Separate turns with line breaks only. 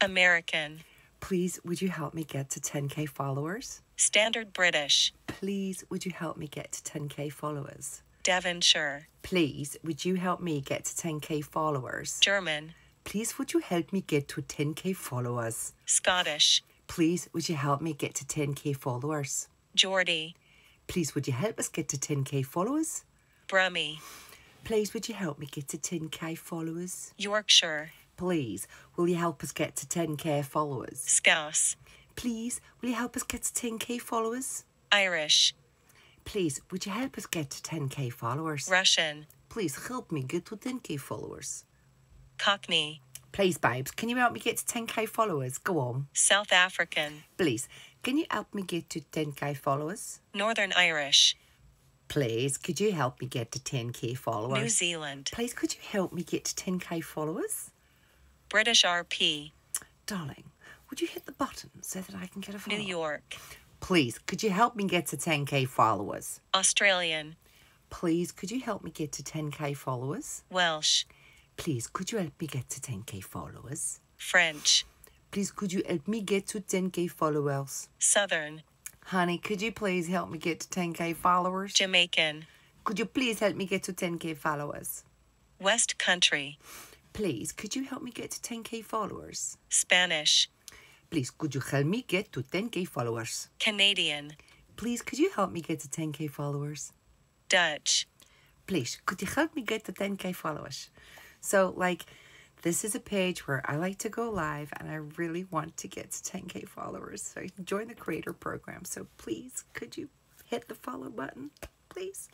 American,
Please, would you help me get to 10k followers?
Standard British,
Please, would you help me get to 10k followers?
Devonshire,
Please, would you help me get to 10k followers?
German,
Please, would you help me get to 10k followers?
Scottish,
Please, would you help me get to 10k followers?
Geordie,
Please, would you help us get to 10k followers?
Brummie,
Please, would you help me get to 10k followers?
Yorkshire,
Please, will you help us get to 10k followers?
Scouse,
Please, will you help us get to 10k followers?
Irish,
Please, would you help us get to 10k followers?
Russian,
Please help me get to 10k followers.
Cockney,
Please, babes, can you help me get to 10k followers? Go on.
South African,
Please, can you help me get to 10k followers?
Northern Irish,
Please, could you help me get to 10k followers?
New Zealand,
Please, could you help me get to 10k followers?
British RP,
Darling, would you hit the button so that I can get a follow?
New York,
Please, could you help me get to 10k followers?
Australian,
Please, could you help me get to 10k followers?
Welsh,
Please, could you help me get to 10k followers?
French,
Please, could you help me get to 10k followers?
Southern,
Honey, could you please help me get to 10k followers?
Jamaican,
Could you please help me get to 10k followers?
West Country,
Please, could you help me get to 10k followers?
Spanish,
Please, could you help me get to 10k followers?
Canadian,
Please, could you help me get to 10k followers?
Dutch,
Please, could you help me get to 10k followers? So, like, this is a page where I like to go live and I really want to get to 10k followers. So, join the creator program. So, please, could you hit the follow button? Please.